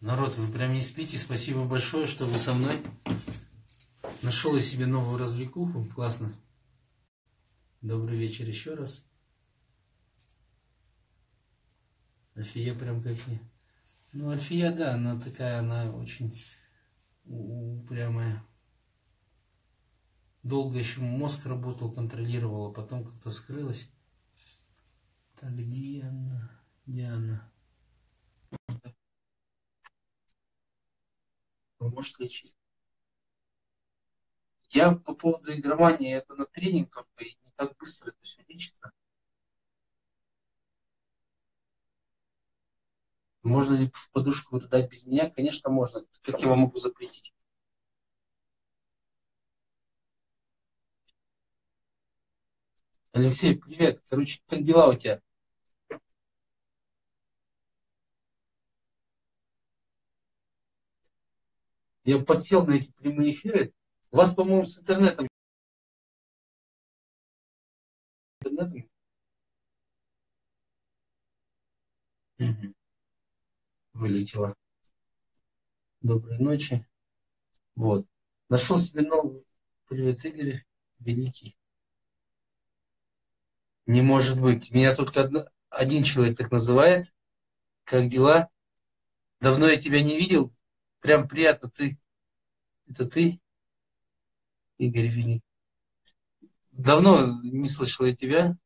Народ, вы прям не спите. Спасибо большое, что вы со мной. Нашел я себе новую развлекуху. Классно. Добрый вечер еще раз. Альфия прям как не... Ну, Альфия, да, она такая, она очень упрямая. Долго еще мозг работал, контролировала, потом как-то скрылась. Так, где она? Где она? Может лечить. Я по поводу игромании, это на тренинг только, и не так быстро это все лечится. Можно ли в подушку дать без меня? Конечно, можно. Как я вам могу запретить? Алексей, привет. Короче, как дела у тебя? Я подсел на эти прямые эфиры. У вас, по-моему, с интернетом. интернетом? Угу. Вылетело. Доброй ночи. Вот. Нашел себе новый. Привет, Игорь. Великий. Не может быть. Меня только одно, один человек так называет. Как дела? Давно я тебя не видел. Прям приятно. Ты. Это ты? Игорь Винник. Давно не слышал я тебя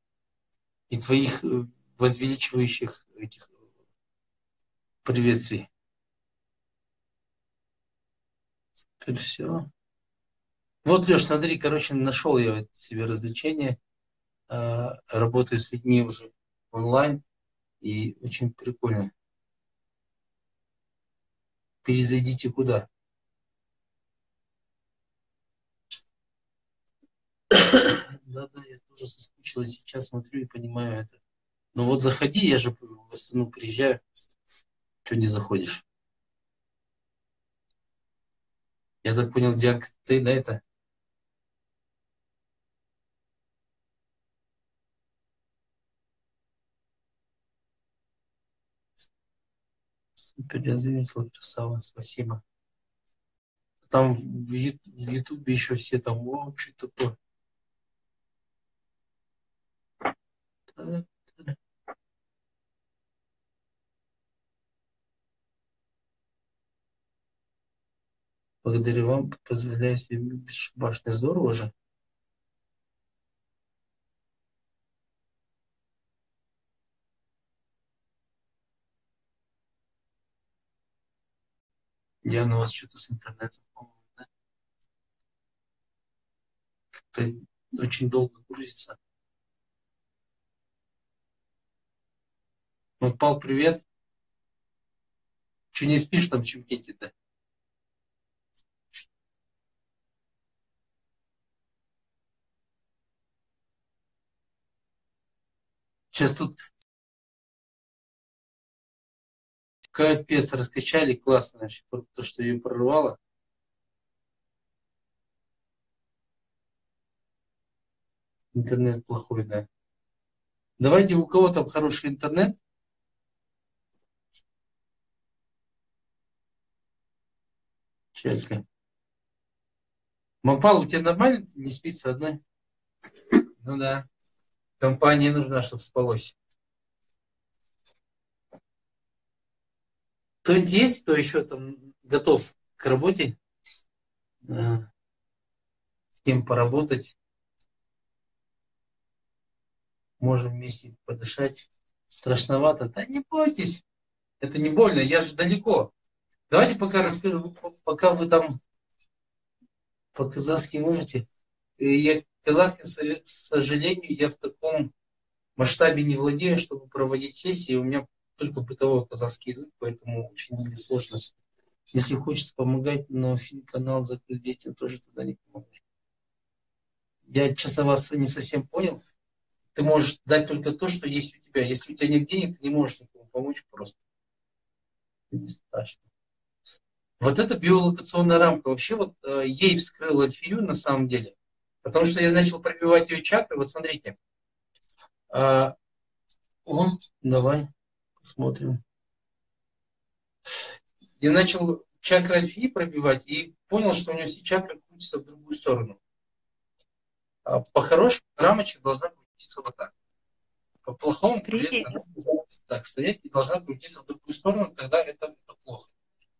и твоих э, возвеличивающих этих приветствий. Теперь все. Вот, Леш, смотри, короче, нашел я себе развлечение. А, работаю с людьми уже онлайн, и очень прикольно. Перезайдите куда? Да-да, я тоже соскучилась, сейчас смотрю и понимаю это. Ну вот заходи, я же в Астану приезжаю. Что не заходишь? Я так понял, Диак, ты на это? Заметил, красава, спасибо. Там в Ютубе еще все там, о, что такое. Благодаря вам позволяю себе бесшабашно. Здорово же. Диана, у вас что-то с интернетом, по-моему, да? Как-то очень долго грузится. Вот, Пал, привет. Че не спишь там в Чемкенте-то? Сейчас тут капец раскачали, классно вообще, то, что ее прорвало. Интернет плохой, да. Давайте у кого там хороший интернет. Чайка. Мапал, у тебя нормально не спится одной? Ну да. Компания нужна, чтобы спалось. Кто-нибудь есть, кто еще там готов к работе? Да. С кем поработать? Можем вместе подышать. Страшновато. Да не бойтесь. Это не больно, я же далеко. Давайте пока расскажу, пока вы там по-казахски можете. Я казахским, к сожалению, я в таком масштабе не владею, чтобы проводить сессии. У меня только бытовой казахский язык, поэтому очень мне сложно. Если хочется помогать, но канал закрыть детям тоже туда не помогает. Я, честно, вас не совсем понял. Ты можешь дать только то, что есть у тебя. Если у тебя нет денег, ты не можешь никому помочь просто. Это не страшно. Вот эта биолокационная рамка, вообще вот э, ей вскрыл Альфию на самом деле. Потому что я начал пробивать ее чакры. Вот смотрите. А, о, давай посмотрим. Я начал чакры альфи пробивать и понял, что у него все чакры крутятся в другую сторону. А по-хорошему рамочка должна крутиться вот так. По-плохому она должна так стоять и должна крутиться в другую сторону, тогда это, это плохо.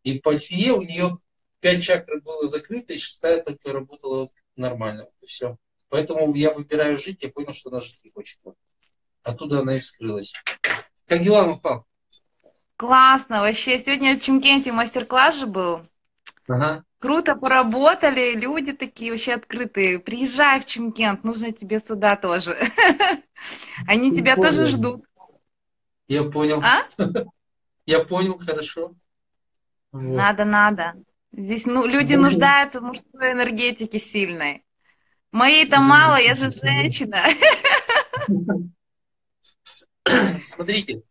И по альфие у нее пять чакр было закрыто, и шестая только работала нормально. И все. Поэтому я выбираю жить, я понял, что она жить не хочет. Оттуда она и вскрылась. Как дела, Мапал? Классно, вообще. Сегодня в Чимкенте мастер-класс же был. Ага. Круто поработали, люди такие вообще открытые. Приезжай в Чимкент, нужно тебе сюда тоже. Они тебя тоже ждут. Я понял. А? Я понял, хорошо. Надо, надо. Здесь ну, люди нуждаются в мужской энергетике сильной. Моей-то мало, я же женщина. Смотрите,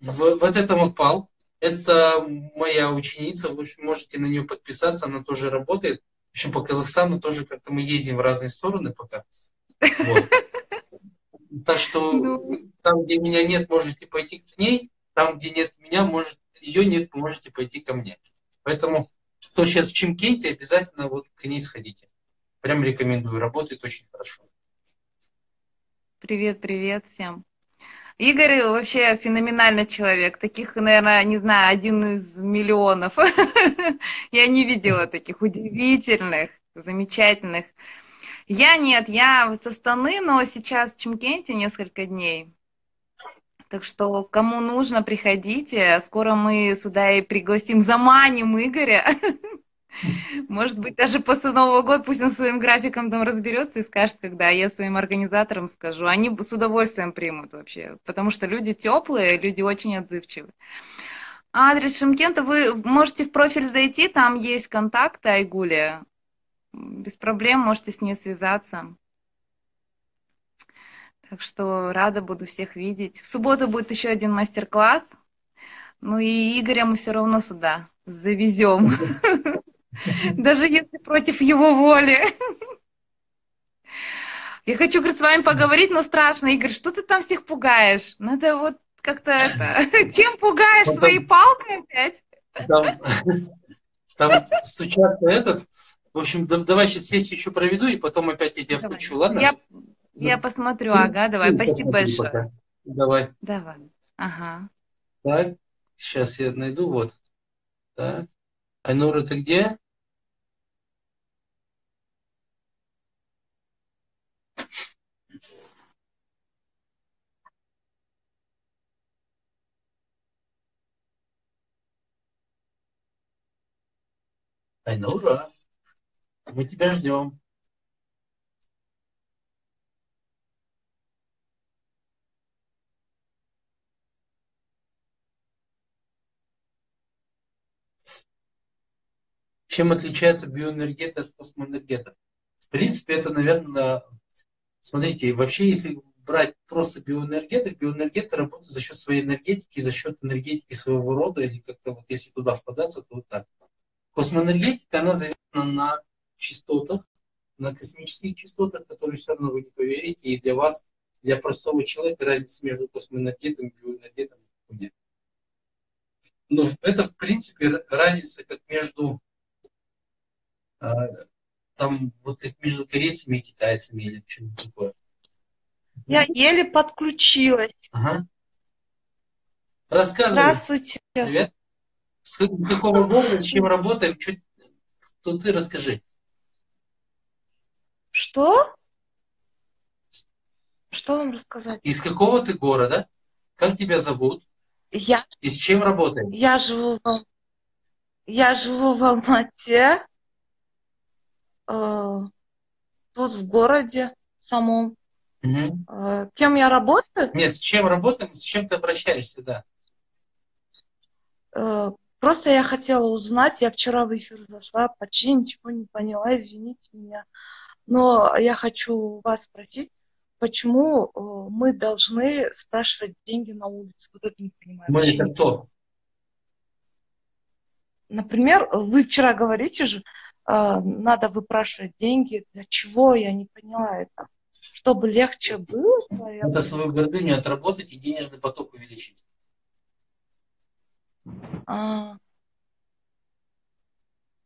вот это Макпал, это моя ученица, вы можете на нее подписаться, она тоже работает. В общем, по Казахстану тоже как-то мы ездим в разные стороны пока. Вот. Так что ну... там, где меня нет, можете пойти к ней, там, где нет меня, может, ее нет, можете пойти ко мне. Поэтому, кто сейчас в Чимкенте, обязательно вот к ней сходите. Прям рекомендую, работает очень хорошо. Привет, привет всем. Игорь вообще феноменальный человек. Таких, наверное, не знаю, один из миллионов. Я не видела таких удивительных, замечательных. Я нет, я со Станы, но сейчас в Чемкенте несколько дней. Так что, кому нужно, приходите. Скоро мы сюда и пригласим, заманим Игоря. Может быть, даже после Нового года пусть он своим графиком там разберется и скажет, когда я своим организаторам скажу. Они с удовольствием примут вообще, потому что люди теплые, люди очень отзывчивые. Адрес Шимкента, вы можете в профиль зайти, там есть контакты Айгули. Без проблем можете с ней связаться. Так что рада буду всех видеть. В субботу будет еще один мастер-класс. Ну и Игоря мы все равно сюда завезем. Даже если против его воли. Я хочу, говорит, с вами поговорить, но страшно. Игорь, что ты там всех пугаешь? Надо вот как-то это... Чем пугаешь? Своей палкой опять? Там, там стучаться этот... В общем, давай сейчас сессию еще проведу, и потом опять я тебя давай. включу, ладно? Я, я посмотрю, ага, давай, ну, спасибо большое. Пока. Давай. Давай, ага. Так, сейчас я найду, вот. Так. Айнур, ты где? Айнура, мы тебя ждем. Чем отличается биоэнергета от космоэнергета? В принципе, это, наверное, смотрите, вообще, если брать просто биоэнергеты, биоэнергеты работают за счет своей энергетики, за счет энергетики своего рода, или как-то вот если туда вкладаться, то вот так. Космоэнергетика, она завязана на частотах, на космических частотах, которые все равно вы не поверите, и для вас, для простого человека, разницы между космоэнергетом и биоэнергетом нет. Но это, в принципе, разница как между а, там вот как между корейцами и китайцами или что-нибудь такое. Я еле подключилась. Ага. Рассказывай. Здравствуйте. Привет. С, с какого года, с чем работаем? Что, то ты расскажи. Что? Что вам рассказать? Из какого ты города? Как тебя зовут? Я. И с чем работаешь? Я живу в, я живу в Алмате э, тут в городе самом. Угу. Э, кем я работаю? Нет, с чем работаем, с чем ты обращаешься, да. Э, просто я хотела узнать, я вчера в эфир зашла, почти ничего не поняла, извините меня. Но я хочу вас спросить, почему э, мы должны спрашивать деньги на улице? Вот это не понимаю. Мы это кто? Например, вы вчера говорите же, а, надо выпрашивать деньги. Для чего? Я не поняла это. Чтобы легче было? Надо свою гордыню отработать и денежный поток увеличить. А,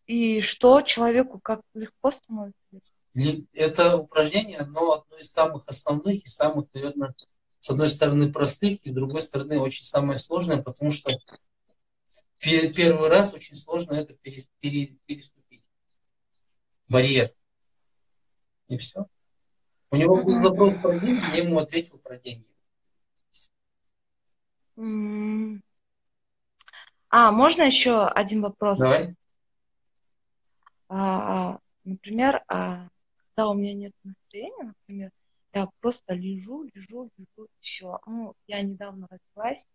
и что человеку как легко становится? Это упражнение, оно одно из самых основных и самых, наверное, с одной стороны простых, и с другой стороны очень самое сложное, потому что первый раз очень сложно это переступить. Барьер. И все. У него был запрос про деньги, я ему ответил про деньги. А, можно еще один вопрос? Давай. А, а например, а, когда у меня нет настроения, например, я просто лежу, лежу, лежу, все. Ну, я недавно родилась,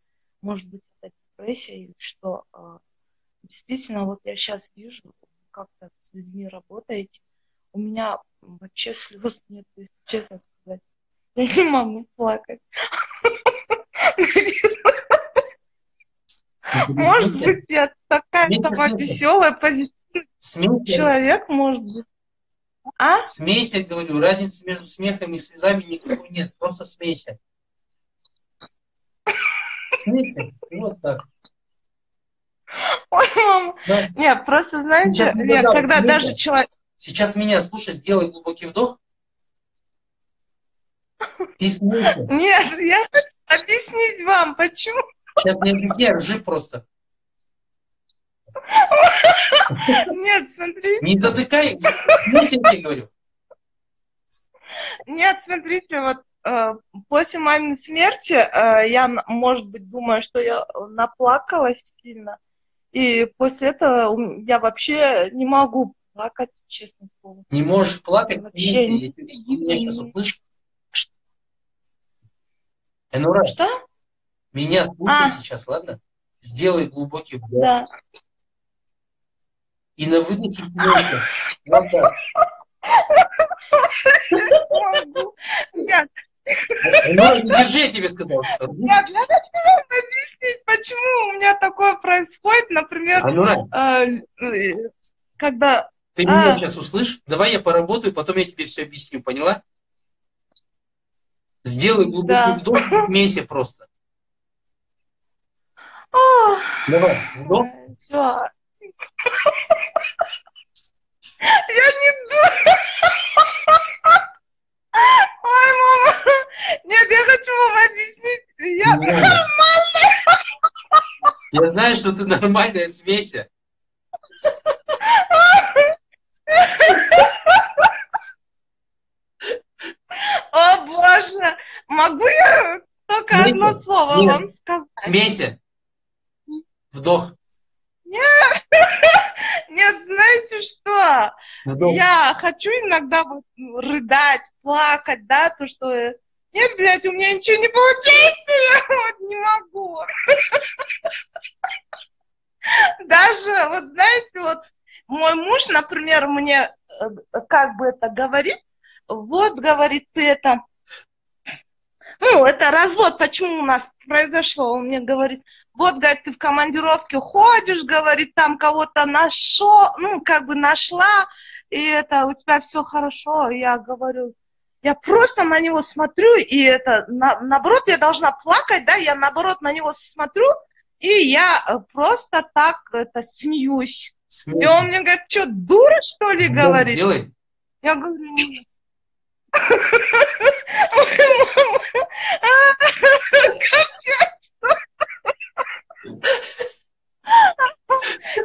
может быть, это депрессия или что. А, действительно, вот я сейчас вижу, как-то с людьми работаете, у меня вообще слез нет, честно сказать. Я не могу плакать. Может быть, я такая сама веселая, позитивная человек, может быть. А? Смейся, говорю. Разницы между смехом и слезами никакой нет. Просто смейся. Смейся. Вот так. Ой, мама. Да. Нет, просто знаете, нет, когда смейся. даже человек... Сейчас меня слушай, сделай глубокий вдох. И смейся. Нет, я хочу объяснить вам, почему. Сейчас не объясняй, ржи просто. Нет, смотрите. Не затыкай, себе говорю. Нет, смотрите, вот э, после маминой смерти э, я, может быть, думаю, что я наплакалась сильно. И после этого я вообще не могу плакать, честно слово. Не можешь плакать? Вообще. Ты меня сейчас услышишь? Энура, что? Меня слушай а. сейчас, ладно? Сделай глубокий вдох. Да. И на выдохе плохо. Вот так. Нет. Держи, я тебе сказал. Нет, хочу объяснить, почему у меня такое происходит, например, а, э, когда... Ты а... меня сейчас услышишь? Давай я поработаю, потом я тебе все объясню, поняла? Сделай глубокий вдох, смейся просто. Давай, вдох. Все. Я не дура. Ой, мама. Нет, я хочу вам объяснить. Я нормальная. Я знаю, что ты нормальная, смейся. О, боже. Могу я только смейся. одно слово Нет. вам сказать? Смейся. Вдох. Нет, нет, знаете что? Вдох. Я хочу иногда вот рыдать, плакать, да, то, что нет, блядь, у меня ничего не получается, я вот не могу. Даже, вот знаете, вот мой муж, например, мне э, как бы это говорит, вот, говорит, ты это, ну, это развод, почему у нас произошло, он мне говорит, вот, говорит, ты в командировке ходишь, говорит, там кого-то нашел, ну, как бы нашла, и это, у тебя все хорошо. Я говорю, я просто на него смотрю, и это, на, наоборот, я должна плакать, да, я наоборот на него смотрю, и я просто так это смеюсь. Смеюсь. И он мне говорит, что, дура, что ли, да, говорит? Делай. Я говорю,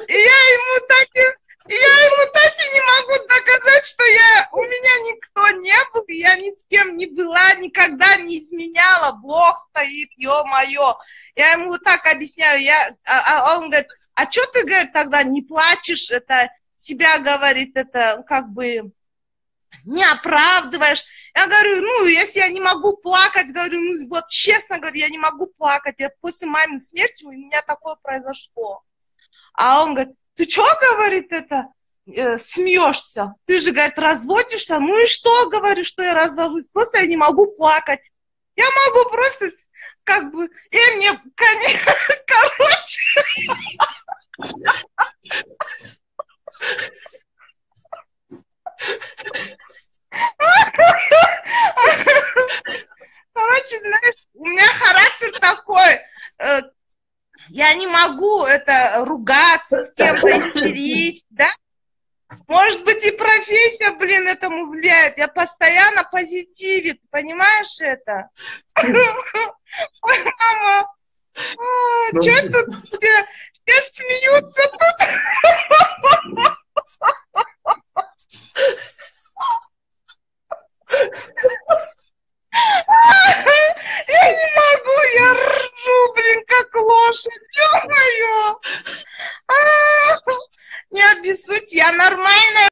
И я ему так и, я ему так и не могу доказать, что я, у меня никто не был, я ни с кем не была, никогда не изменяла, Бог стоит, ё-моё. Я ему так объясняю, я, а, а он говорит, а что ты, говорит, тогда не плачешь, это себя, говорит, это как бы не оправдываешь. Я говорю, ну, если я не могу плакать, говорю, ну, вот честно говорю, я не могу плакать. Я после маминой смерти у меня такое произошло. А он говорит, ты что, говорит, это, э, смеешься? Ты же, говорит, разводишься. Ну и что, говорю, что я развожусь? Просто я не могу плакать. Я могу просто как бы, и мне, короче, Короче, знаешь, у меня характер такой, э, я не могу это ругаться с кем-то, истерить, да? Может быть, и профессия, блин, этому влияет. Я постоянно позитиве, ты понимаешь это? Мама, а, Ну, что тут все, все смеются тут? Я не могу, я ржу, блин, как лошадь, ё-моё! А, Не обессудь, я нормальная.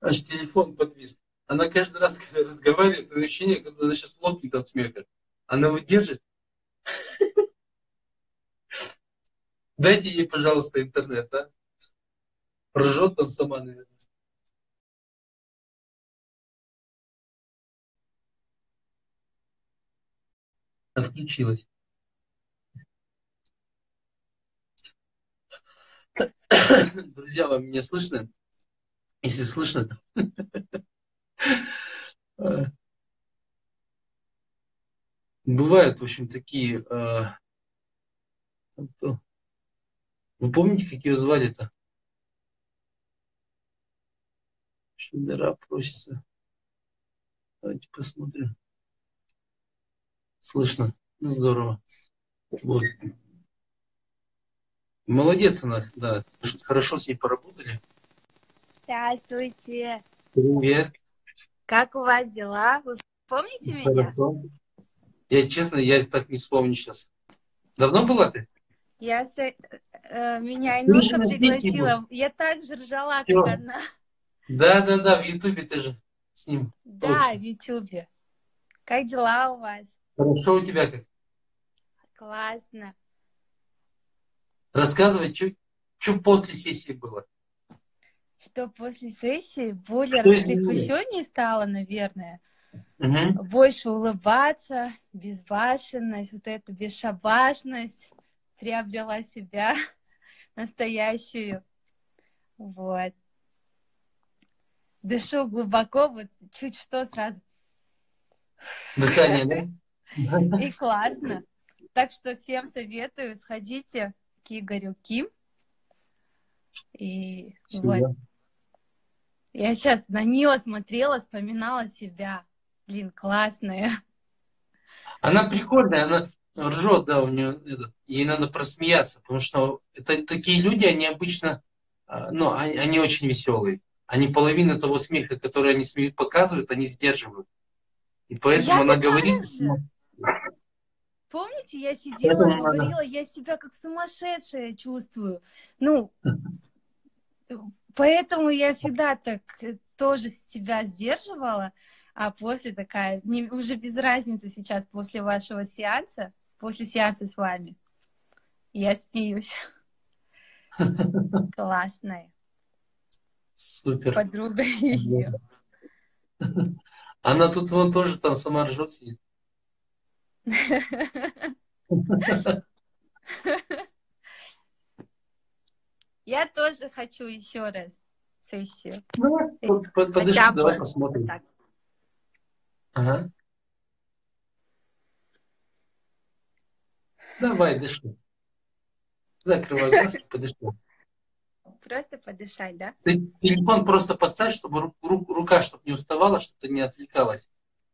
Аж телефон подвис. Она каждый раз, когда разговаривает, такое ощущение, как она сейчас лопнет от смеха. Она выдержит. Дайте ей, пожалуйста, интернет, а? Ржет там сама, наверное. Отключилась. Друзья, вам меня слышно? Если слышно, то... Бывают, в общем, такие... э, кто? Вы помните, как ее звали-то? Шедера просится. Давайте посмотрим. Слышно? Ну, здорово. Вот. Молодец она, да. Хорошо с ней поработали. Здравствуйте. Привет. Как у вас дела? Вы помните меня? Я честно, я так не вспомню сейчас. Давно была ты? Я с- э, меня Ты Инуша пригласила. Я так же ржала, Всё. как одна. Да, да, да, в Ютубе ты же с ним. Да, Точно. в Ютубе. Как дела у вас? Хорошо у тебя как? Классно. Рассказывай, что после сессии было? Что после сессии более раскрепощеннее стало, наверное. Мгм. Больше улыбаться, безбашенность, вот эта бесшабашность приобрела себя настоящую. Вот. Дышу глубоко, вот чуть что сразу. Дыхание, да? И классно. Так что всем советую, сходите к Игорю Ким. И вот. Я сейчас на нее смотрела, вспоминала себя. Блин, классная. Она прикольная, она ржет, да, у нее этот, ей надо просмеяться, потому что это такие люди, они обычно, а, ну, они, они очень веселые. Они половину того смеха, который они смеют, показывают, они сдерживают. И поэтому Я она говорит, же. ну, Помните, я сидела и говорила, я себя как сумасшедшая чувствую. Ну, поэтому я всегда так э, тоже себя сдерживала, а после такая, не- уже без разницы сейчас после вашего сеанса, после сеанса с вами, я смеюсь. Классная супер. подруга ее. Она тут вон тоже там сама ржет сидит. Я тоже хочу еще раз сессию. Ну, под- под- подожди, Хотя давай посмотрим. так. Ага. Давай, дыши. Закрывай глазки, подыши. Просто подышать, да? Ты телефон просто поставь, чтобы ру- ру- рука чтобы не уставала, чтобы ты не отвлекалась.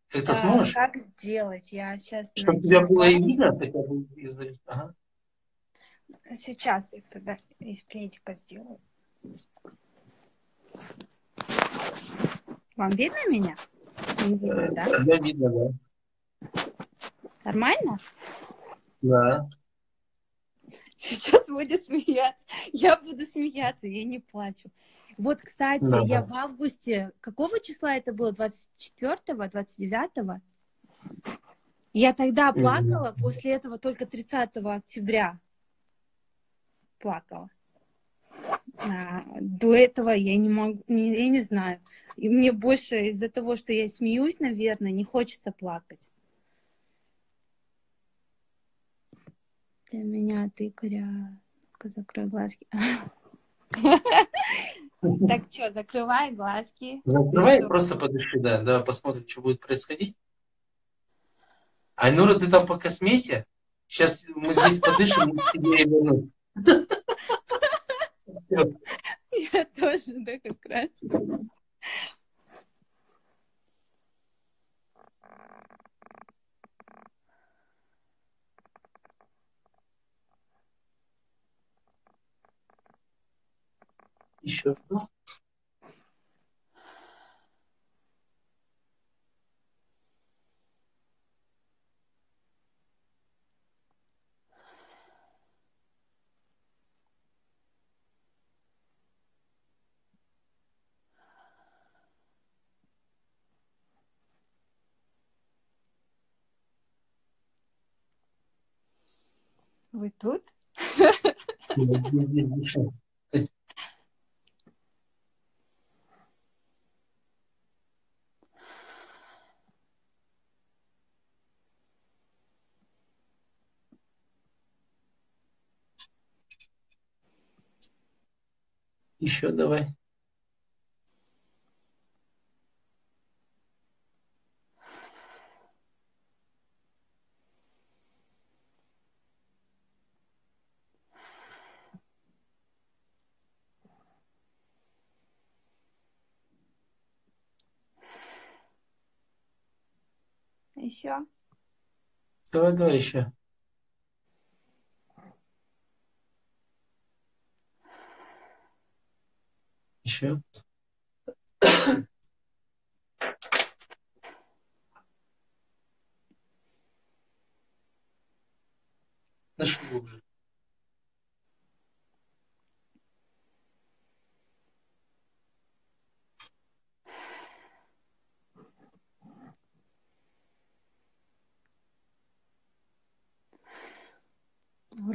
Как ты А, сможешь? Как сделать? Я сейчас... Чтобы тебя было и видно хотя бы издали. Ага. Сейчас я тогда из пледика сделаю. Вам видно меня? Не видно, да? Тебя видно, да. Нормально? Да. Сейчас будет смеяться. Я буду смеяться, я не плачу. Вот, кстати, Да. я в августе... Какого числа это было? 24-го, 29-го? Я тогда плакала, после этого только 30 октября плакала. А, до этого я не могу, не, я не знаю. И мне больше из-за того, что я смеюсь, наверное, не хочется плакать. Для меня ты, Игоря, закрой глазки. Так что, закрывай глазки. Закрывай, просто подыши, да, да, посмотрим, что будет происходить. Айнура, ты там пока смейся. Сейчас мы здесь подышим, и тебе и верну. Всё. Я тоже, да, как раз. Еще вдох. Вы тут? Еще давай. Еще? Давай, давай еще. Еще. Дыши глубже.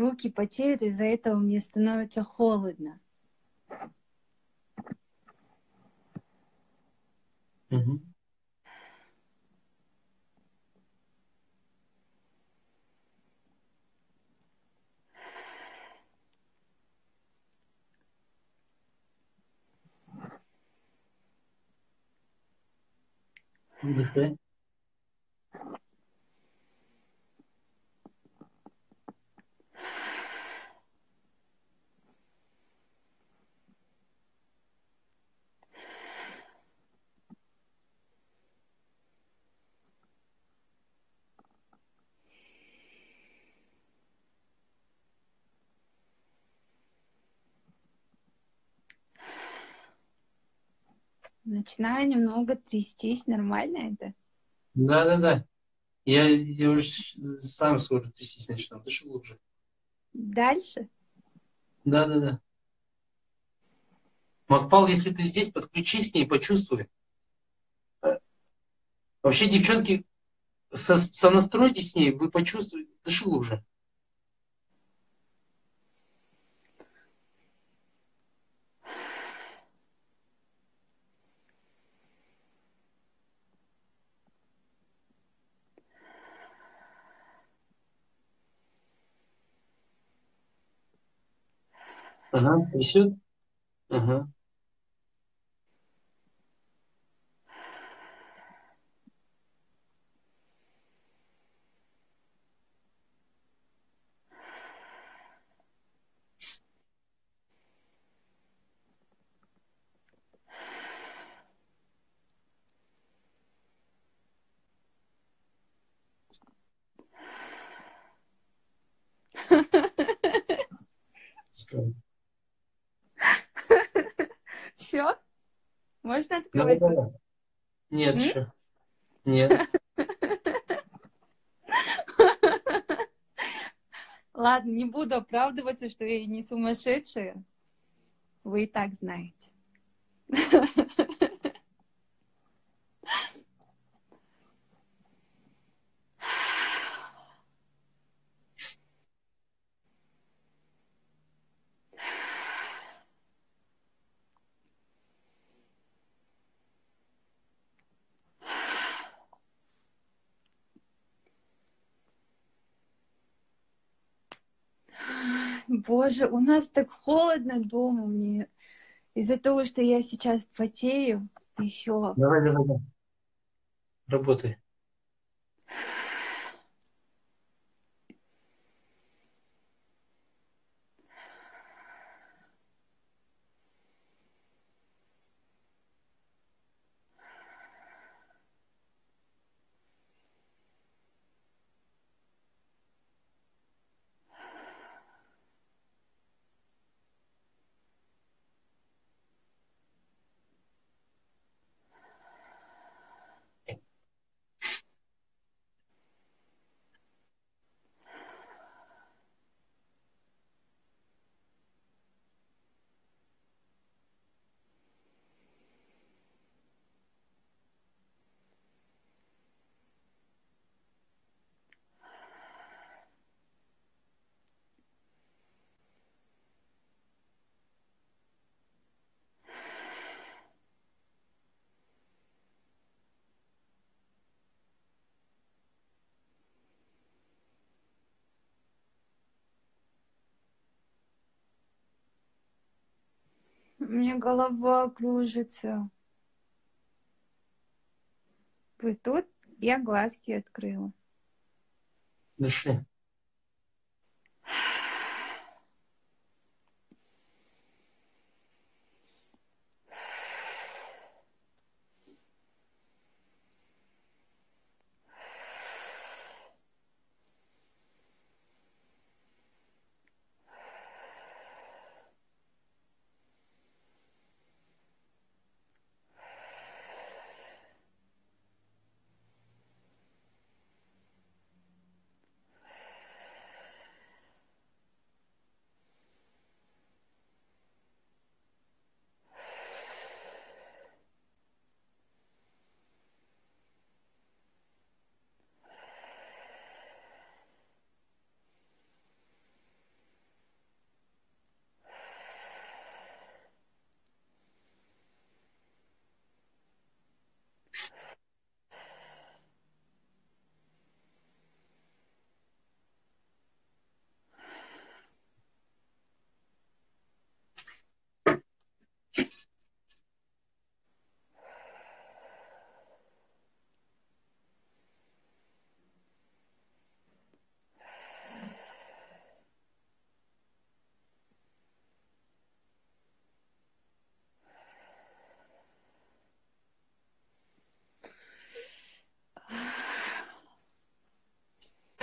Руки потеют, из-за этого мне становится холодно. Вдыхай. Начинаю немного трястись. Нормально это? Да, да, да. Я, я уже сам скоро трястись начну. Дыши глубже. Дальше? Да, да, да. Макпал, если ты здесь, подключись к ней, почувствуй. Э, Вообще, девчонки, со- сонастройтесь с ней, вы почувствуете, дыши глубже. Ага, трясет? Ага. Всё. Все? Можно Да, открывать? да, да. Нет М? еще. Нет. Ладно, не буду оправдываться, что я не сумасшедшая. Вы и так знаете. Боже, у нас так холодно дома, мне Из-за того, что я сейчас потею, еще Давай, давай, давай. Работай. Меня голова кружится. Вот тут я глазки открыла. Дыши.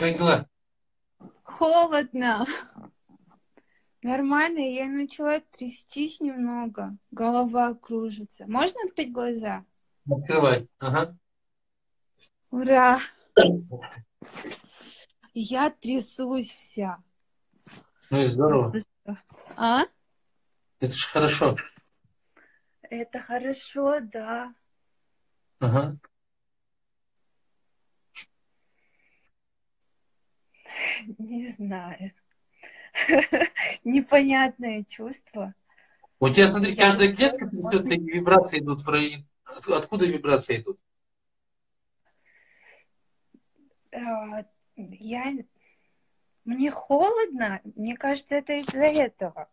Как дела? Холодно. Нормально, я начала трястись немного. Голова кружится. Можно открыть глаза? Открывай. Ага. Ура! Я трясусь вся. Ну и здорово. А? Это же хорошо. Это хорошо, да. Ага. Не знаю. Непонятное чувство. У тебя, смотри, Я каждая клетка знаю, трясется, и вибрации идут в районе. От- Откуда вибрации идут? А, Я... Мне холодно. Мне кажется, это из-за этого.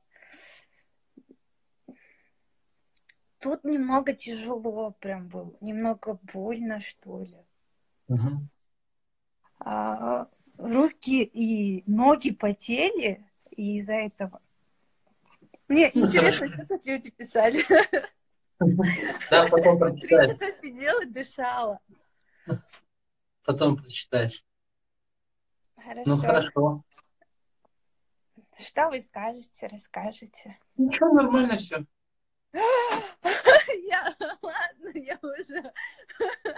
Тут немного тяжело прям было. Немного больно, что ли. Мгм. А, руки и ноги потели, и из-за этого. Мне Ну, интересно, хорошо. что тут люди писали. Да, потом Три прочитаешь. часа сидела, дышала. Потом прочитаешь. Хорошо. Ну хорошо. Что вы скажете, расскажете? Ничего, нормально все. Я, ладно, я уже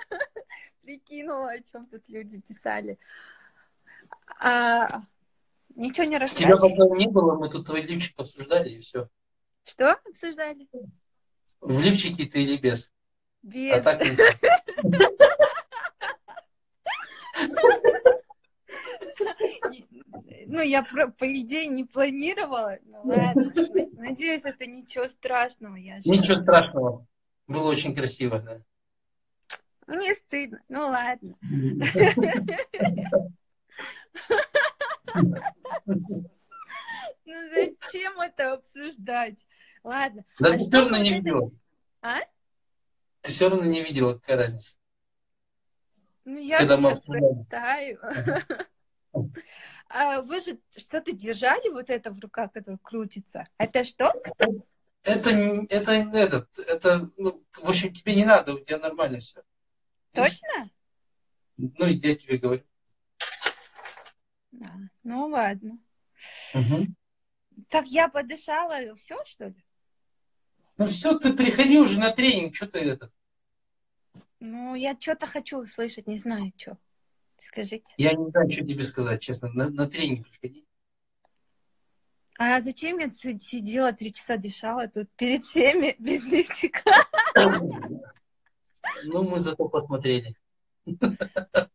прикинула, о чем тут люди писали. А, ничего не Тебя расскажешь? пока не было, мы тут твой лифчик обсуждали, и все. Что обсуждали? В лифчике ты или без? А Без. так не- Ну, я, по идее, не планировала. Ну, ладно. Надеюсь, это ничего страшного. Я Ничего страшного. Было очень красиво, да. Не стыдно. Ну, ладно. Ну, зачем это обсуждать? Ладно. Да А ты все равно не видела. А? Ты все равно не видела, какая разница. Ну, я Когда мы обсуждали. А вы же что-то держали вот это в руках, которое крутится? Это что? Это, это этот, это, ну, в общем, тебе не надо, у тебя нормально все. Точно? Ну, я тебе говорю. А, ну ладно. Мгм. Так я подышала, все что ли? Ну все, ты приходи уже на тренинг, что ты это. Ну, я что-то хочу услышать, не знаю, что. Скажите. Я не знаю, что тебе сказать, честно. На, на тренинг приходи. А зачем я си- сидела три часа дышала тут перед всеми без лифчика? Ну, мы зато посмотрели.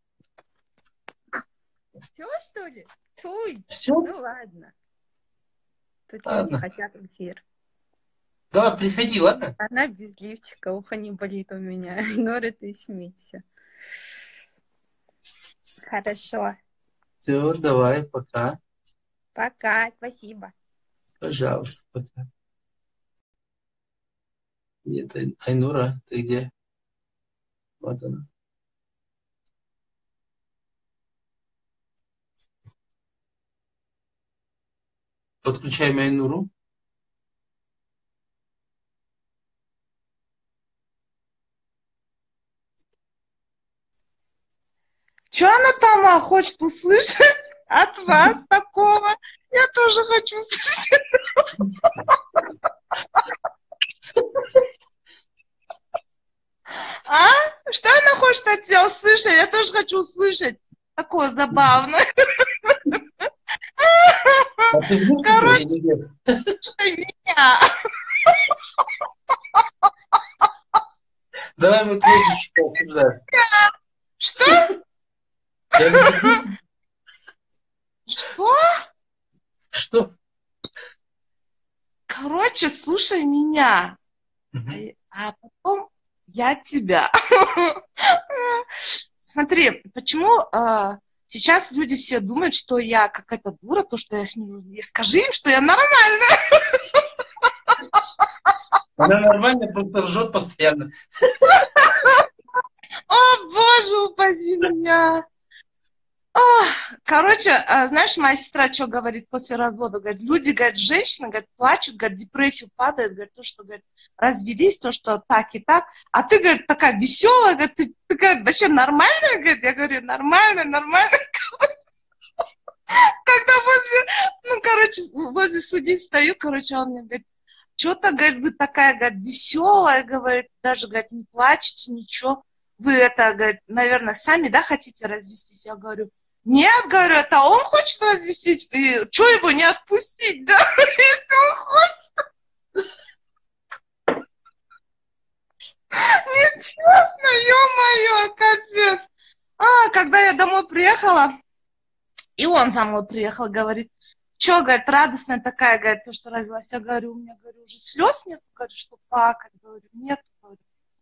Все, что ли? Туй. Все, Ну ладно. Тут люди Ладно. хотят в эфир. давай, приходи, ладно? Она без лифчика, ухо не болит у меня. Нора, ты смейся. Хорошо. Все, давай, пока. Пока, спасибо. Пожалуйста, пока. Нет, Ай- Айнура, ты где? Вот она. Подключаем Айнуру. Что она там а, хочет услышать от вас такого? Я тоже хочу услышать. А? Что она хочет от тебя услышать? Я тоже хочу услышать. Такое забавное. А Короче. меня. Давай мы следующий обсуждаем. Что? Что? что? Короче, слушай меня. А потом я тебя. Смотри, почему а, сейчас люди все думают, что я какая-то дура, то, что я с ним... и Скажи им, что я нормальная. Она нормально, просто ржет постоянно. О, боже, упаси меня. Короче, а, знаешь, моя сестра что говорит после развода? Говорит, люди, говорит, женщины, говорит, плачут, говорит, депрессию падает, говорит, то, что, говорит, развелись, то, что так и так. А ты, говорит, такая веселая, говорит, ты такая вообще нормальная, говорит, я говорю, нормально, нормально. Когда возле, ну, короче, возле судьи стою, короче, он мне говорит, что-то, говорит, вы такая, говорит, веселая, говорит, даже, говорит, не плачете, ничего. Вы это, говорит, наверное, сами, да, хотите развестись? Я говорю, нет, говорю, это он хочет развестись, и что его не отпустить, да, если он хочет. Нечестно, ё-моё, капец. А, когда я домой приехала, и он за мной приехал, говорит, что, говорит, радостная такая, говорит, то, что развелась. Я говорю, у меня, говорю, уже слез нет, говорит, что плакать, говорю, нет, говорю,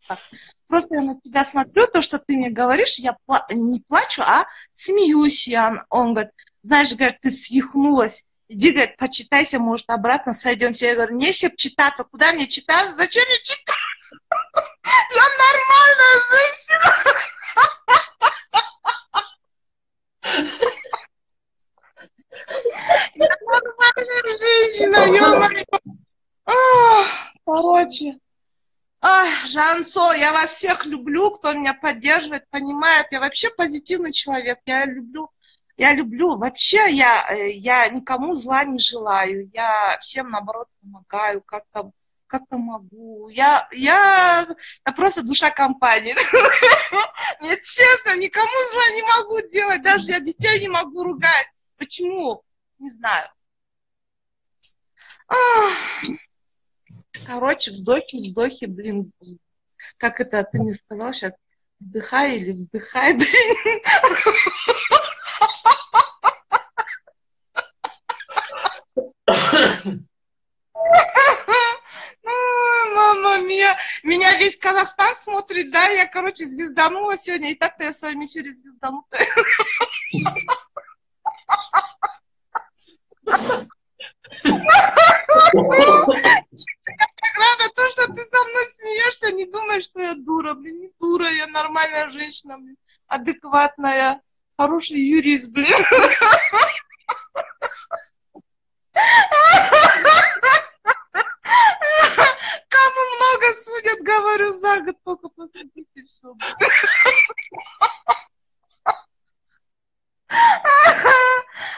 так. Просто я на тебя смотрю, то, что ты мне говоришь, я пла- не плачу, а смеюсь. Я, он говорит, знаешь, говорит, ты свихнулась. Иди, говорит, почитайся, может, обратно сойдемся. Я говорю, нехер читаться, куда мне читаться, зачем мне читать? Я нормальная женщина. Я нормальная женщина, ё-моё. Ах. Ай, Жан-Сол, я вас всех люблю, кто меня поддерживает, понимает. Я вообще позитивный человек. Я люблю, я люблю. Вообще я, э, я никому зла не желаю. Я всем, наоборот, помогаю, как-то как-то могу. Я, я, я просто душа компании. Нет, честно, никому зла не могу делать. Даже я детей не могу ругать. Почему? Не знаю. Ах. Короче, вздохи, вздохи, блин. Как это ты мне сказал сейчас? Вдыхай или вздыхай, блин. Мама мия. Меня весь Казахстан смотрит, да? Я, короче, звезданула сегодня. И так-то я в своем эфире звезданутая. Рада то, что ты со мной смеешься, не думай, что я дура, блин, не дура, я нормальная женщина, блин, адекватная, хороший юрист, блин. Кому много судят, говорю, за год, только посмотрите все.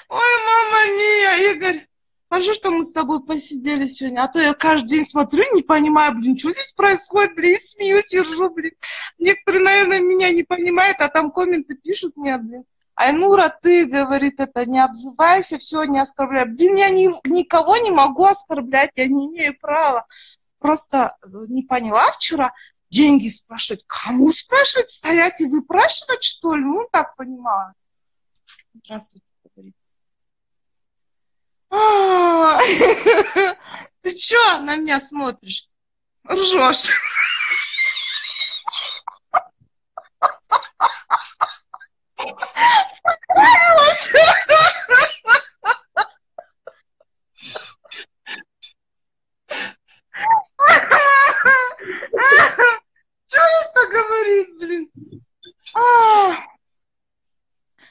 Ой, мама мия, Игорь. Хорошо, что мы с тобой посидели сегодня, а то я каждый день смотрю, не понимаю, блин, что здесь происходит, блин, смеюсь и ржу, блин. Некоторые, наверное, меня не понимают, а там комменты пишут мне, блин. Айнура, ты, говорит, это не обзывайся, все, не оскорбляй. Блин, я ни, никого не могу оскорблять, я не имею права. Просто э, не поняла вчера, деньги спрашивать. Кому спрашивать? Стоять и выпрашивать, что ли? Ну, так понимаю. Здравствуйте, ты что на меня смотришь? Ржешь. Что это говорит, блин?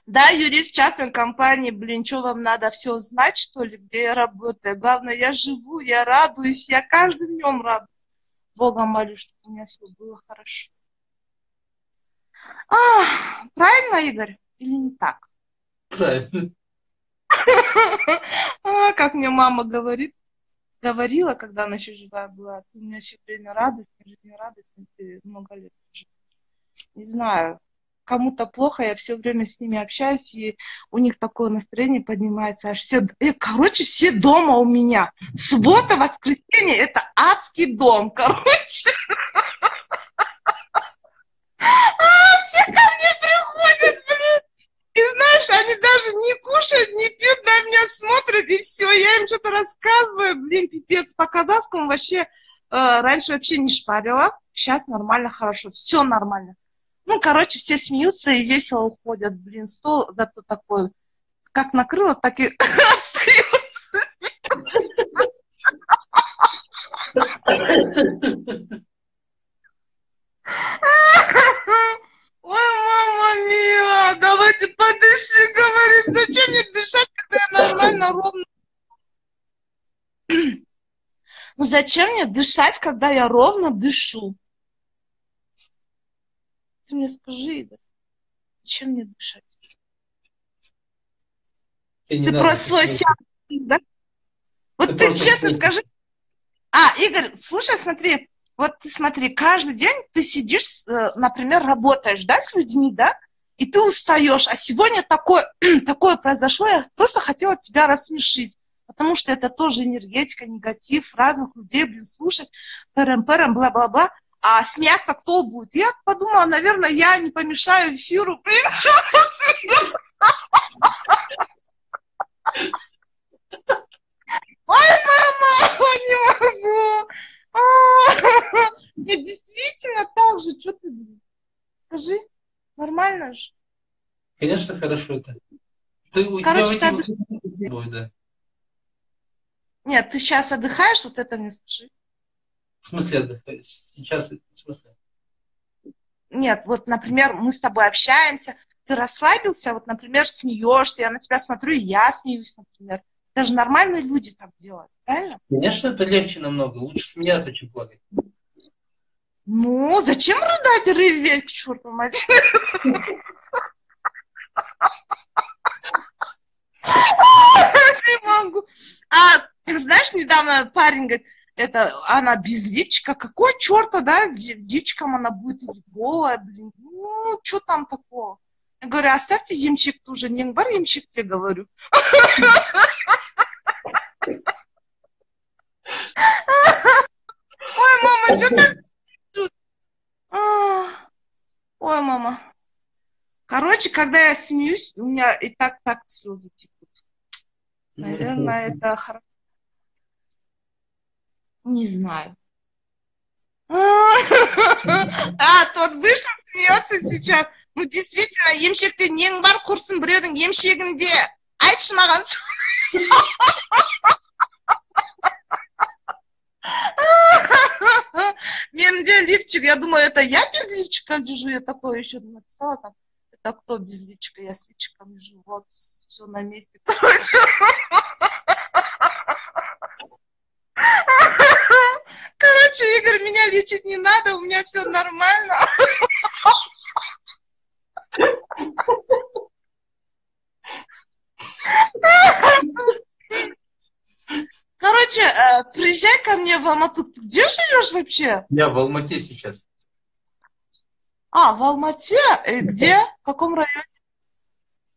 Да, юрист частной компании, блин, что вам надо все знать, что ли, где я работаю? Главное, я живу, я радуюсь, я каждым днем радуюсь. Бога молюсь, чтобы у меня все было хорошо. А, правильно, Игорь? Или не так? Правильно. А, как мне мама говорит, говорила, когда она еще живая была, ты меня все время радуешь, жизнь радует, ты много лет уже. Не знаю, кому-то плохо, я все время с ними общаюсь, и у них такое настроение поднимается, аж все, и, короче, все дома у меня. Суббота, воскресенье, это адский дом, короче. А, все ко мне приходят, блин. И знаешь, они даже не кушают, не пьют, на меня смотрят, и все, я им что-то рассказываю, блин, пипец, по казахскому вообще, э, раньше вообще не шпарила, сейчас нормально, хорошо, все нормально. Ну, короче, все смеются и весело уходят, блин, стол зато такой, как накрыло, так и остается. Ой, мама мила, давайте подыши, говорит. Зачем мне дышать, когда я нормально, ровно? Ну зачем мне дышать, когда я ровно дышу? Ты мне скажи, Игорь, зачем мне дышать? Ты просто свой сеанс, да? Вот ты, ты честно скажи. А, Игорь, слушай, смотри, вот ты смотри, каждый день ты сидишь, э, например, работаешь, да, с людьми, да, и ты устаешь. А сегодня такое, такое произошло, я просто хотела тебя рассмешить, потому что это тоже энергетика, негатив разных людей, блин, слушать, пэром-пэром, бла-бла-бла. А смеяться кто будет? Я подумала, наверное, я не помешаю эфиру, Ой, мама, не могу. Нет, действительно так же, что ты? Скажи, нормально же? Конечно, хорошо это. Ты, у Короче, тебя так... будет, да. Нет, ты сейчас отдыхаешь, вот это мне скажи. В смысле отдыхаешь? Сейчас, в смысле? Нет, вот, например, мы с тобой общаемся, ты расслабился, вот, например, смеешься, я на тебя смотрю, и я смеюсь, например. Даже нормальные люди так делают, правильно? Конечно, это легче намного. Лучше смеяться, чем плакать. Ну, зачем рыдать и реветь к черту мать? Не могу. А, знаешь, недавно парень говорит, это она без личика, какой черта, да, личиком она будет голая, блин, ну, что там такого? Я говорю, оставьте ямщик тоже, не бар ямщик тебе говорю. Ой, мама, что так? Ой, мама. Короче, когда я смеюсь, у меня и так так слезы текут. Наверное, это хорошо. Не знаю. А, тот вышел смеется сейчас. Ну, действительно, емшекте нең бар, құрсын біреудің где? Айтшы маған Мен где лифчик? Я думаю, это я без лифчика лежу. Я такое еще написала там. Это кто без лифчика? Я с лифчиком лежу. Вот, все на месте. Короче. Игорь, меня лечить не надо, у меня все нормально. Короче, э, приезжай ко мне в Алмату. Ты где живешь вообще? Я в Алмате сейчас. А, в Алмате? И где? В каком районе?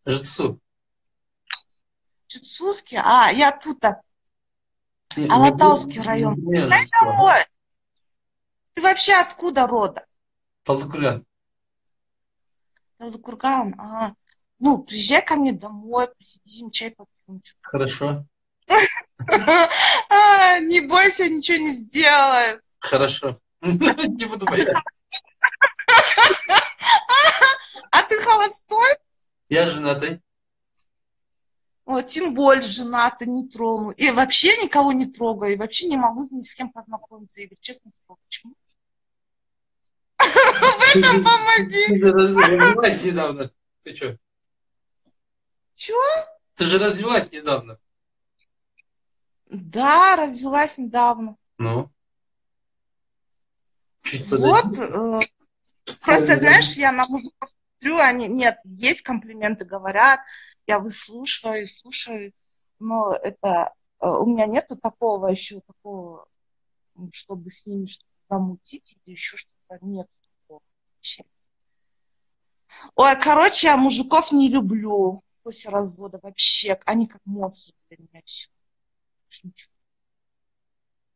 Жицу. Чудсуский? А, я тут. А. Не Алатауский район. Дай домой. Ты вообще откуда рода? Талдыкурган. Талдыкурган. Ага. Ну, приезжай ко мне домой, посидим, чай попьем. Хорошо. А, Не бойся, ничего не сделает. Хорошо. Не буду бояться. А ты холостой? Я женатый. Тем более женатый, не трону. И вообще никого не трогаю, и вообще не могу ни с кем познакомиться, Игорь, честно тебе скажу. Почему? В этом помоги. Ты же развелась недавно. Ты что? Чего? Ты же развелась недавно. Да, развелась недавно. Ну. Чуть Вот, подожди. э, просто, знаешь, я на музыку смотрю, они, нет, есть комплименты, говорят, я выслушиваю, слушаю, но это, э, у меня нету такого еще, такого, чтобы с ними что-то замутить или еще что-то, нет такого вообще. Ой, короче, я мужиков не люблю после развода вообще, они как монстры для меня все.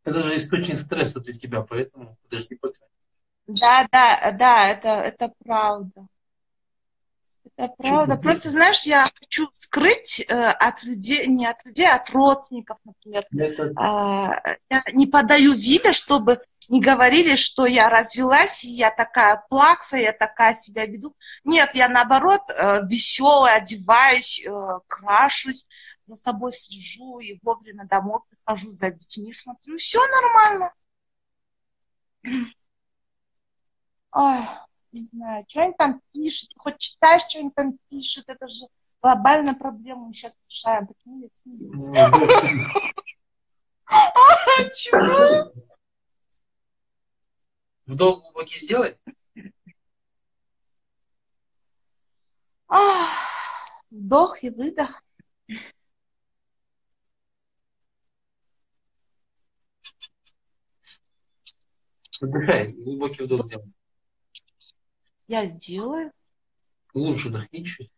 Это же источник стресса для тебя, поэтому подожди пока. Да, да, да, это, это правда. Это правда. Просто, знаешь, я хочу скрыть э, от людей, не от людей, а от родственников, например. Это А, я не подаю вида, чтобы не говорили, что я развелась, и я такая плакса, я такая себя веду. Нет, я наоборот веселая, одеваюсь, э, крашусь, за собой слежу и вовремя домой прихожу, за детьми смотрю. Все нормально. Ой, не знаю, что они там пишут, ты хоть читаешь, что они там пишут, это же глобальная проблема, мы сейчас решаем. Почему я смеюсь? Чего? Вдох глубокий сделай. Вдох и выдох. Глубокий вдох сделай. Я сделаю. Глубже вдохни чуть.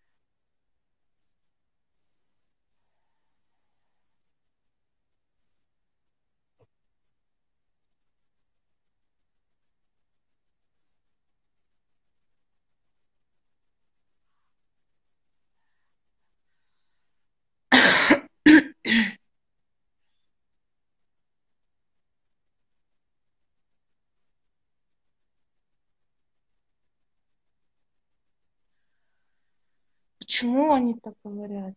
Почему они так говорят?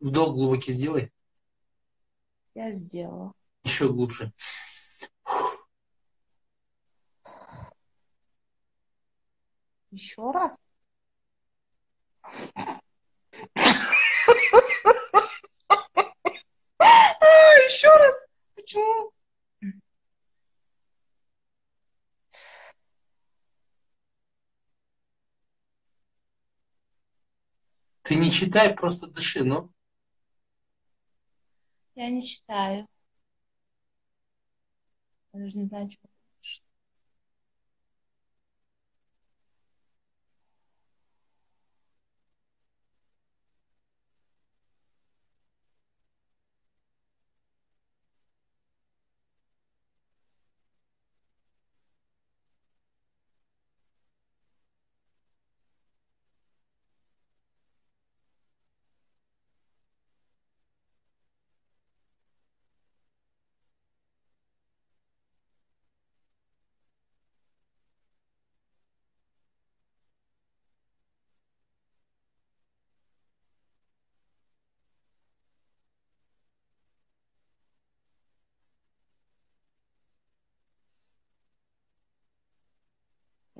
Вдох глубокий сделай. Я сделала. Еще глубже. Еще раз. А, Еще раз. Почему? Ты не читай, просто дыши, ну. Я не считаю. Я даже не знаю, что.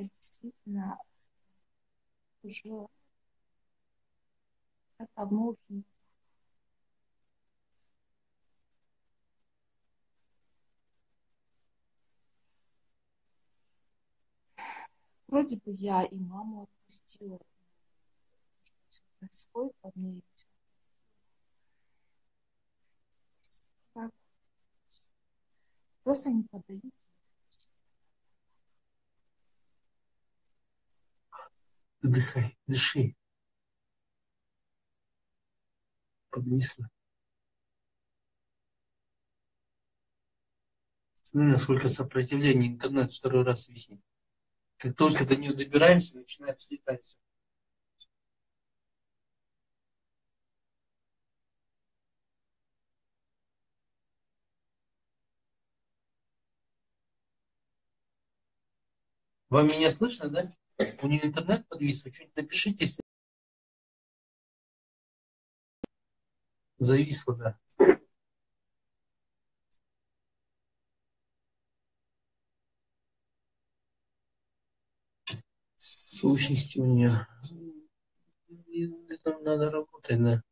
Действительно уже как давно Вроде бы я и маму отпустила, все происходит во мне, просто не поддаюсь. Вдыхай, дыши. Подвисло. Смотри, насколько сопротивление интернет второй раз виснет. Как только до нее добираемся, начинает слетать все. Вам меня слышно, да? У нее интернет подвис. Вы что-нибудь напишите, если зависло, да. Сущности у нее. Там надо работать, да.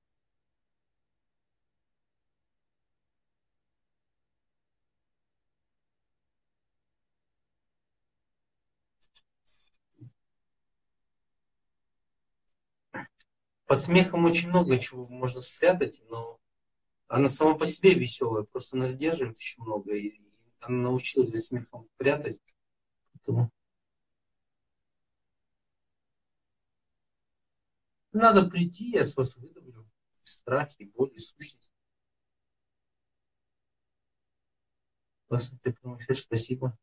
Под смехом очень много чего можно спрятать, но она сама по себе веселая, просто она сдерживает еще много, и она научилась за смехом прятать. Поэтому надо прийти, я с вас выдавлю страхи, боли, сущность. Классно, ты прямой эфир, спасибо.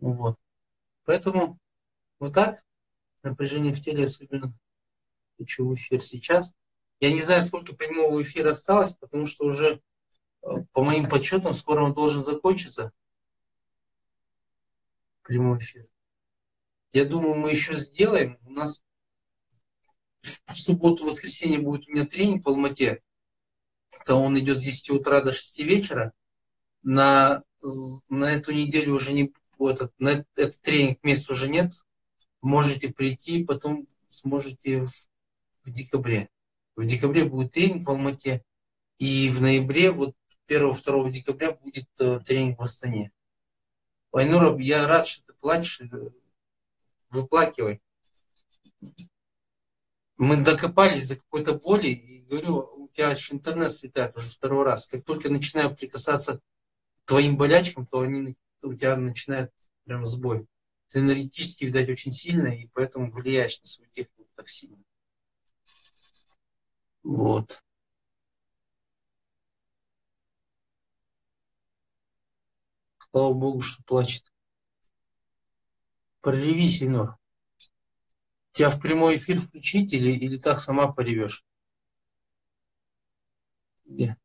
Вот. Поэтому вот так напряжение в теле особенно хочу в эфир сейчас. Я не знаю, сколько прямого эфира осталось, потому что уже э, по моим подсчетам скоро он должен закончиться. Прямой эфир. Я думаю, мы еще сделаем. У нас в субботу, воскресенье будет у меня тренинг в Алмате. То он идет с 10 утра до 6 вечера. На, на эту неделю уже не этот, на этот тренинг мест уже нет. Можете прийти, потом сможете в, в декабре. В декабре будет тренинг в Алмате. И в ноябре, вот 1-2 декабря будет э, тренинг в Астане. Айнура, я рад, что ты плачешь. Выплакивай. Мы докопались до какой-то боли, и говорю, у тебя интернет слетает уже второй раз. Как только начинаю прикасаться к твоим болячкам, то они у тебя начинает прям сбой. Ты энергетически, видать, очень сильно, и поэтому влияешь на свою технику так сильно. Вот. Слава Богу, что плачет. Прореви, Синор. Тебя в прямой эфир включить или, или так сама поревешь? Где?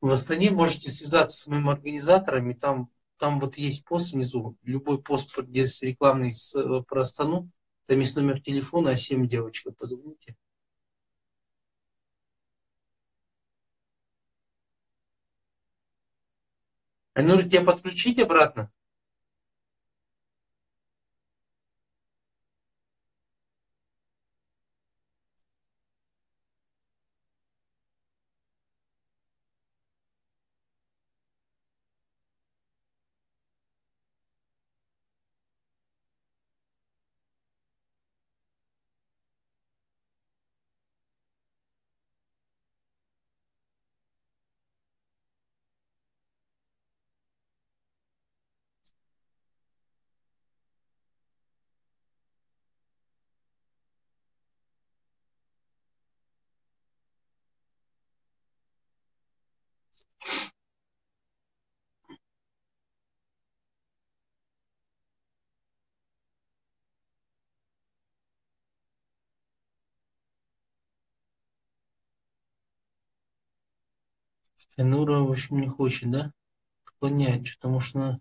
В Астане можете связаться с моим организатором, и там, там вот есть пост внизу, любой пост, где с рекламный с, э, про Астану, там есть номер телефона, а 7 девочка, позвоните. Айнур, тебя подключить обратно? Айнура, в общем, не хочет, да? Понять, потому что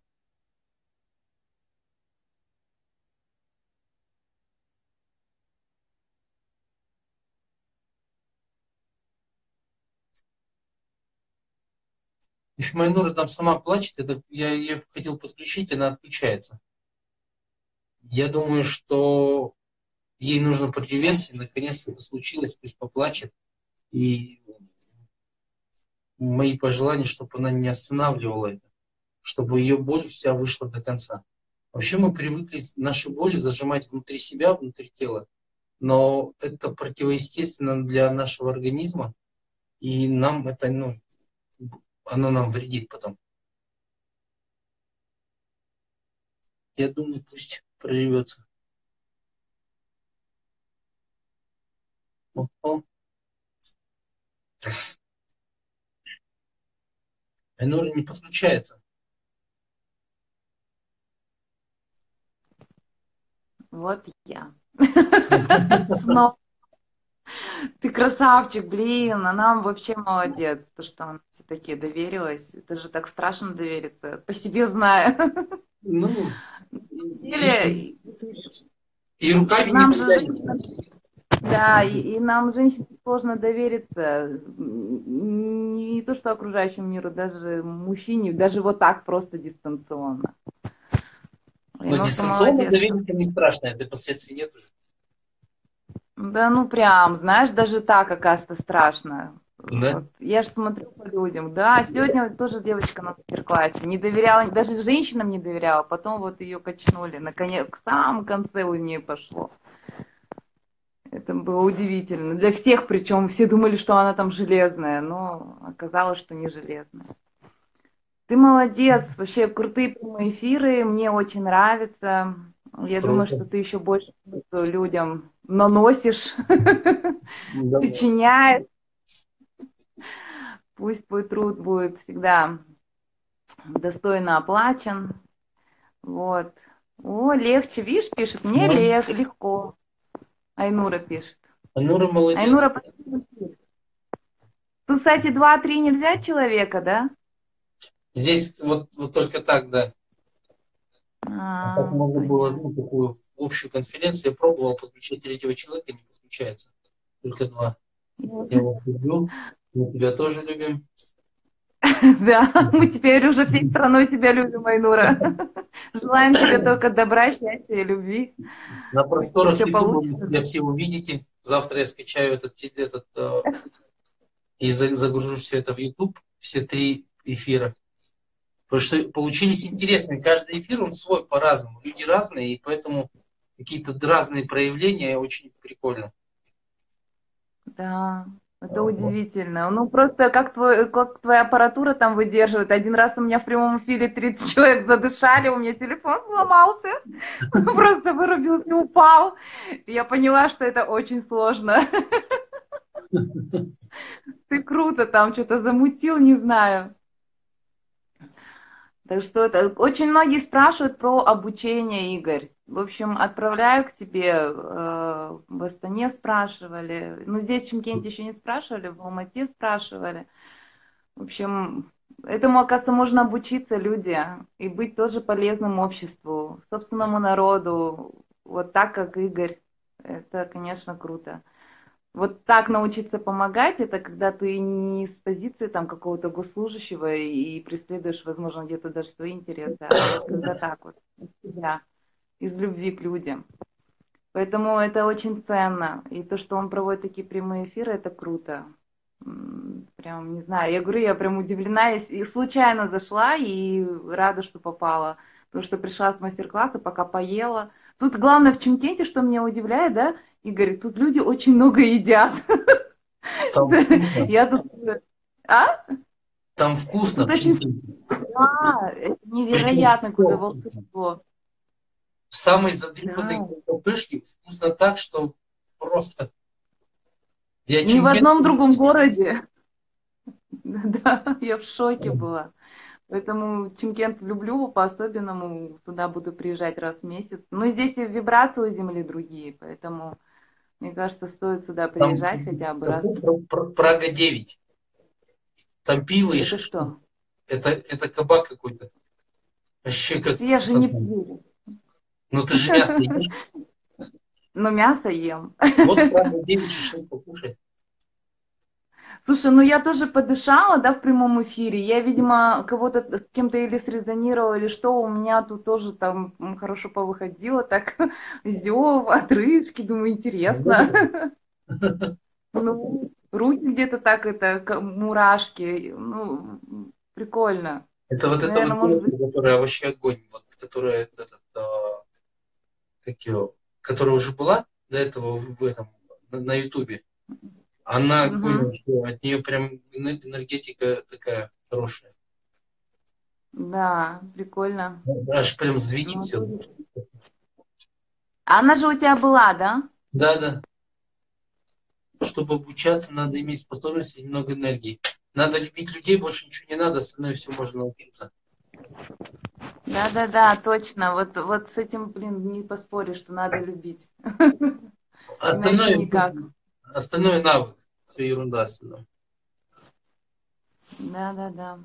В общем, Айнура там сама плачет, это, я ее хотел подключить, она отключается. Я думаю, что ей нужна превенция, наконец-то это случилось, пусть поплачет. И мои пожелания, чтобы она не останавливала это, чтобы ее боль вся вышла до конца. Вообще мы привыкли наши боли зажимать внутри себя, внутри тела, но это противоестественно для нашего организма, и нам это, ну, оно нам вредит потом. Я думаю, пусть прорвется. О, Айнура не подключается. Вот я. Снова. Ты красавчик, блин, она вообще молодец, то, что она все-таки доверилась. Это же так страшно довериться, по себе знаю. Ну, деле, и руками нам не же. Да, и, и нам, женщинам, сложно довериться. Не то, что окружающему миру, даже мужчине, даже вот так просто дистанционно. Но Ну, ты дистанционно доверие не страшно, это последствий нет уже. Да ну прям, знаешь, даже так, оказывается, страшно. Да? Вот Я же смотрю по людям. Да, сегодня тоже девочка на мастер-классе. Не доверяла, даже женщинам не доверяла. Потом вот ее качнули. Наконец, к самому конце у нее пошло. Это было удивительно. Для всех, причем все думали, что она там железная, но оказалось, что не железная. Ты молодец, вообще крутые прямые эфиры, мне очень нравится. Я Круто. думаю, что ты еще больше людям наносишь, Да. причиняешь. Пусть твой труд будет всегда достойно оплачен. Вот. О, легче, видишь, пишет. Мне Ну. лег- легко. Айнура пишет. Айнура молодец. Айнура. Тут, кстати, два-три нельзя человека, да? Здесь вот, вот только так, да. А, Так можно было ну, такую общую конференцию. Я пробовал подключить третьего человека, не подключается. Только два. Я вас люблю. Мы тебя тоже любим. Да, мы теперь уже всей страной тебя любим, Айнура. Желаем тебе только добра, счастья и любви. На просторах YouTube вы меня все увидите. Завтра я скачаю этот, этот э, и за- загружу все это в YouTube, все три эфира. Потому что получились интересные. Каждый эфир, он свой по-разному. Люди разные, и поэтому какие-то разные проявления очень прикольно. Да, это Вот. удивительно. Ну, просто как, твой, как твоя аппаратура там выдерживает. Один раз у меня в прямом эфире 30 человек задышали, у меня телефон сломался, просто вырубился упал. Я поняла, что это очень сложно. Ты круто там что-то замутил, не знаю. Так что это очень многие спрашивают про обучение, Игорь. В общем, отправляю к тебе. э, В Астане спрашивали. Ну, здесь в Чимкенте еще не спрашивали, в Алмате спрашивали. В общем, этому, оказывается, можно обучиться, люди, и быть тоже полезным обществу, собственному народу, вот так, как Игорь. Это, конечно, круто. Вот так научиться помогать, это когда ты не с позиции там какого-то госслужащего и преследуешь, возможно, где-то даже свои интересы, а вот когда так вот, себя, из любви к людям. Поэтому это очень ценно. И то, что он проводит такие прямые эфиры, это круто. Прям, не знаю, я говорю, я прям удивлена. Я и случайно зашла и рада, что попала. Потому что пришла с мастер-класса, пока поела. Тут главное в Чимкенте, что меня удивляет, да, Игорь, тут люди очень много едят. Там. Я тут... А? Там вкусно. Тут очень- Да, это невероятно, вкусно. волшебство. В самой задрипанной Да. вкусно так, что просто... Я Ни в одном другом городе. Да, я в шоке была. Поэтому Чимкент люблю по-особенному. Сюда буду приезжать раз в месяц. Ну, и здесь и вибрации у земли другие, поэтому, мне кажется, стоит сюда Там приезжать хотя бы раз. Прага 9. Там пиво и Это что? Это, это кабак какой-то. Вообще как... Я же не верю. Ну ты же мясо ешь. Но мясо ем. Вот правда день шашлык покушай. Слушай, ну я тоже подышала, да, в прямом эфире. Я, видимо, кого-то с кем-то или срезонировала, или что, у меня тут тоже там хорошо повыходило, так, зев, отрывки, думаю, интересно. Ну, руки где-то так, это, мурашки, ну, прикольно. Это вот Наверно, вот может которая вообще огонь, вот, которая, этот, а, как её, которая уже была до этого в, в этом, на, Ютубе. Она Мгм. огонь, что от нее прям эне- энергетика такая хорошая. Да, прикольно. Аж прям звенит Ну, все. Она же у тебя была, да? Да, да. Чтобы обучаться, надо иметь способности и немного энергии. Надо любить людей, больше ничего не надо, остальное все можно научиться. Да-да-да, точно. Вот, вот с этим, блин, не поспоришь, что надо любить. Остальное, никак. остальное навык. Все ерунда остальное. Да-да-да.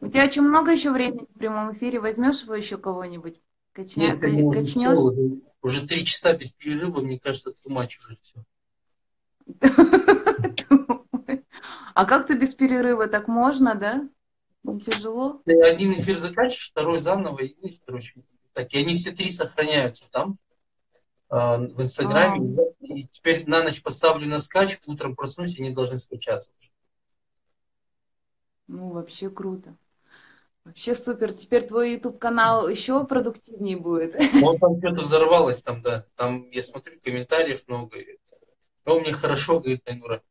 У тебя очень много еще времени в прямом эфире. Возьмешь его еще кого-нибудь? Качня... Уже, всё, Качнешь? уже, уже три часа без перерыва, мне кажется, тумач уже все. А как ты без перерыва? Так можно, да? Не тяжело? Ты один эфир заканчиваешь, второй заново, и, ну, короче, так. И они все три сохраняются там, а, в Инстаграме. И теперь на ночь поставлю на скачку, утром проснусь, и они должны скачаться. Ну, вообще круто. Вообще супер. Теперь твой YouTube канал еще продуктивнее будет. Он там что-то взорвалось там, да. Там, я смотрю, комментариев много. О, мне хорошо, говорит Айнура.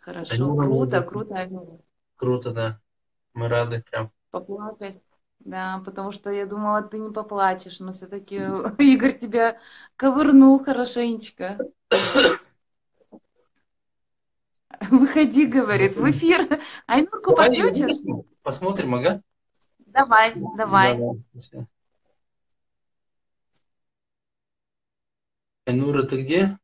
Хорошо, Айнура круто, круто. Айнура. Круто, да. Мы рады прям. Поплакать. Да, потому что я думала, ты не поплачешь, но все-таки Игорь тебя ковырнул хорошенечко. Выходи, говорит, в эфир. Айнурку Давай, подключишь? Посмотрим, ага. Давай, давай. Давай. Айнура, ты где?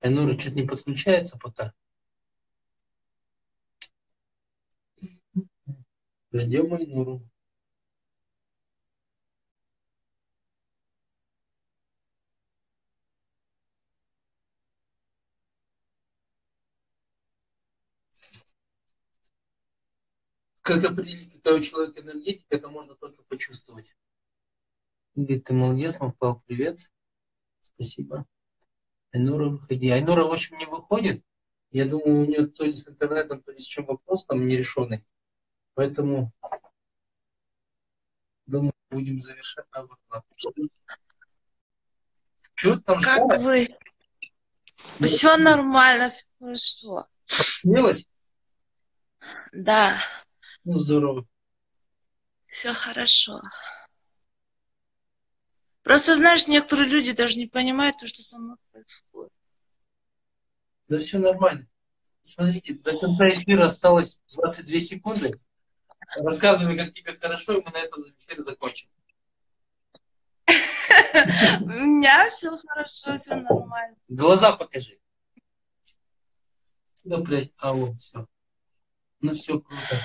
Айнура чуть не подключается пока. Ждем Айнуру. Как определить, какая у человека энергетика, это можно только почувствовать. Игорь, ты молодец, попал. Привет. Спасибо. Айнура, выходи. Айнура, в общем, не выходит. Я думаю, у нее то ли с интернетом, то ли с чем вопрос там нерешенный. Поэтому, думаю, будем завершать. А, вот там Как ждала? вы? Все нормально, все хорошо. Смелась? Да, здорово. все хорошо. Просто, знаешь, некоторые люди даже не понимают то, что со мной происходит. Да все нормально. Смотрите, до конца эфира осталось 22 секунды. Рассказывай, как тебе хорошо, и мы на этом эфир закончим. У меня все хорошо, все нормально. Глаза покажи. Да, блядь, а вот, все. Ну все, круто.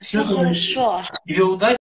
Все хорошо. Тебе удачи.